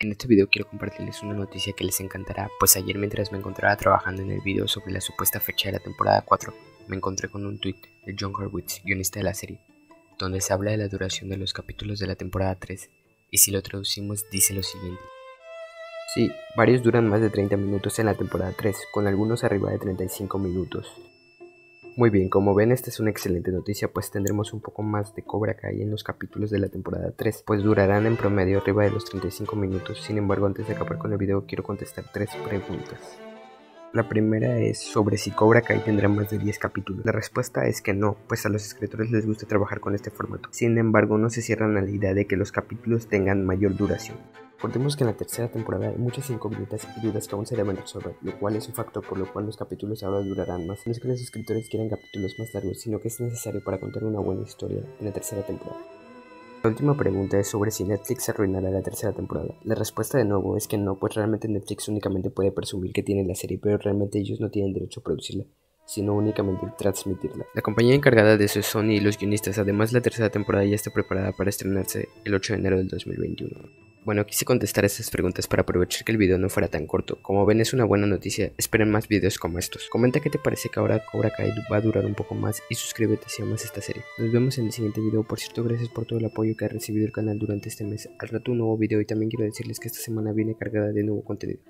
En este video quiero compartirles una noticia que les encantará, pues ayer mientras me encontraba trabajando en el video sobre la supuesta fecha de la temporada 4, me encontré con un tweet de John Horwitz, guionista de la serie, donde se habla de la duración de los capítulos de la temporada 3, y si lo traducimos dice lo siguiente. Sí, varios duran más de 30 minutos en la temporada 3, con algunos arriba de 35 minutos. Muy bien, como ven esta es una excelente noticia pues tendremos un poco más de Cobra Kai en los capítulos de la temporada 3 pues durarán en promedio arriba de los 35 minutos, sin embargo antes de acabar con el video quiero contestar tres preguntas. La primera es sobre si Cobra Kai tendrá más de 10 capítulos. La respuesta es que no, pues a los escritores les gusta trabajar con este formato. Sin embargo, no se cierran a la idea de que los capítulos tengan mayor duración. Recordemos que en la tercera temporada hay muchas incógnitas y dudas que aún se deben resolver, lo cual es un factor por lo cual los capítulos ahora durarán más. No es que los escritores quieran capítulos más largos, sino que es necesario para contar una buena historia en la tercera temporada. La última pregunta es sobre si Netflix arruinará la tercera temporada. La respuesta de nuevo es que no, pues realmente Netflix únicamente puede presumir que tiene la serie, pero realmente ellos no tienen derecho a producirla sino únicamente transmitirla. La compañía encargada de eso es Sony y los guionistas, además la tercera temporada ya está preparada para estrenarse el 8 de enero del 2021. Bueno, quise contestar estas preguntas para aprovechar que el video no fuera tan corto. Como ven es una buena noticia, esperen más videos como estos. Comenta qué te parece que ahora Cobra Kai va a durar un poco más y suscríbete si amas esta serie. Nos vemos en el siguiente video, por cierto gracias por todo el apoyo que ha recibido el canal durante este mes. Al rato un nuevo video y también quiero decirles que esta semana viene cargada de nuevo contenido.